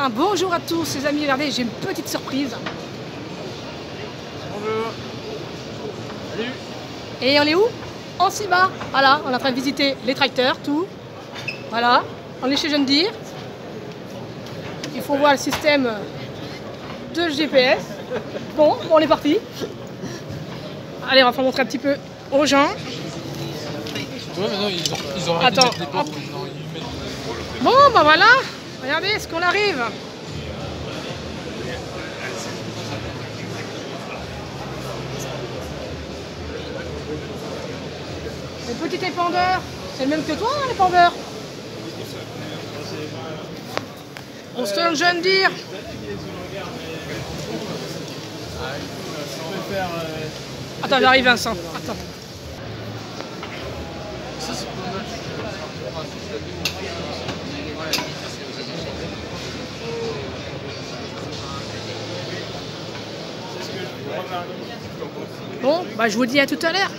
bien, bonjour à tous les amis, regardez, j'ai une petite surprise. Bonjour. Salut. Et on est où? En bas. Voilà, on est en train de visiter les tracteurs, tout. Voilà, on est chez John Deere. Il faut voir le système de GPS. Bon, on est parti. Allez, on va faire montrer un petit peu aux gens. Ouais, mais non, ils ont, ils ont arrêté Attends, de mettre les portes, maintenant, ils mettent- Bon, bah voilà, regardez ce qu'on arrive. Les petits épandeurs, c'est le même que toi, hein, l'épandeur Austin John Deere. Attends, j'arrive Vincent. Attends. Ça, Bon, bah je vous dis à tout à l'heure.